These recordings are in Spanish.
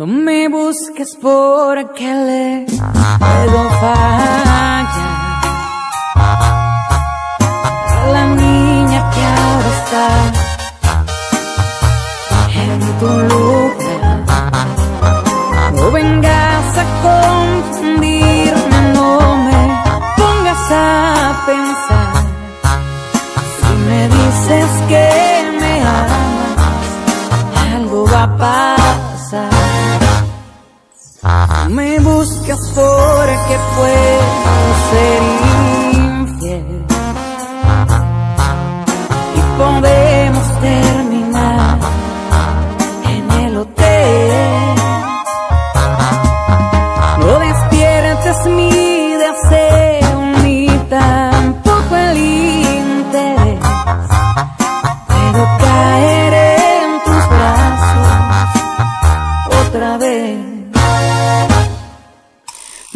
No me busques porque le puedo algo va a pasar. Me buscas porque puedo ser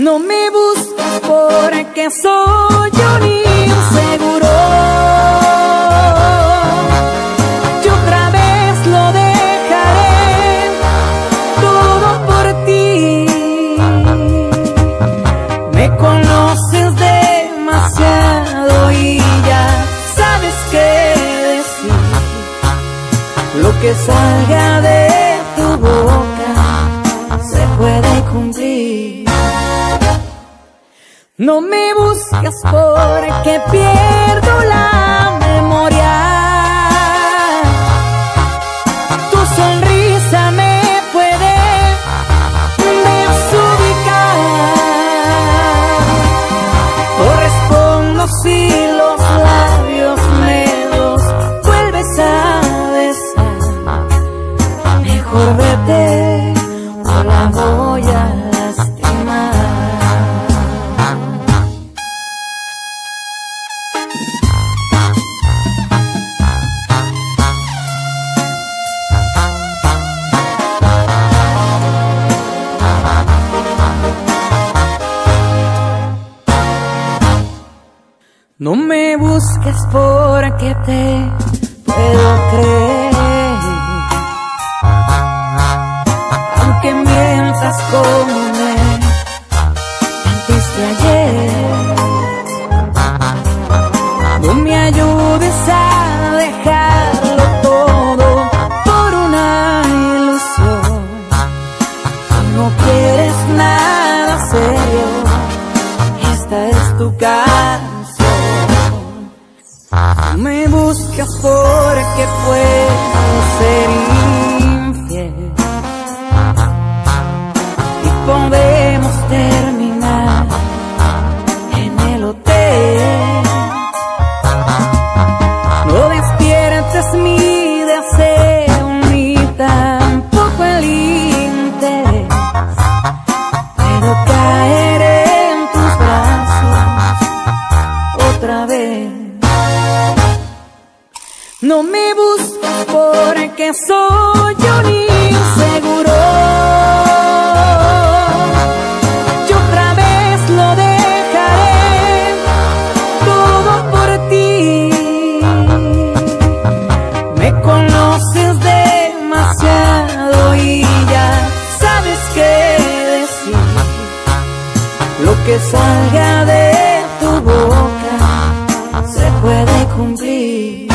No me busques porque soy un inseguro. Yo otra vez lo dejaré todo por ti. Me conoces demasiado y ya sabes qué decir. Lo que salga de tu boca se puede cumplir. No me buscas porque pierdo la No me busques porque te puedo creer. Me buscas porque puedo ser infiel. Y podemos terminar porque soy un inseguro. Yo otra vez lo dejaré todo por ti. Me conoces demasiado y ya sabes qué decir. Lo que salga de tu boca se puede cumplir.